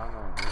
I don't know.